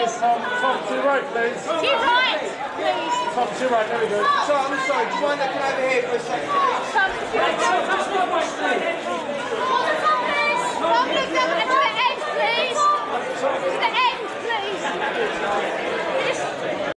Yes. Tom, Tom, to right, please. To right, please. Tom, to right, there we go. So, I'm sorry, do you mind come over here for a second? Tom, to the right. Tom, look over to the please. To the please.